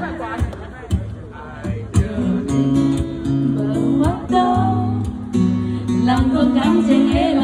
Làm con cắm trên hết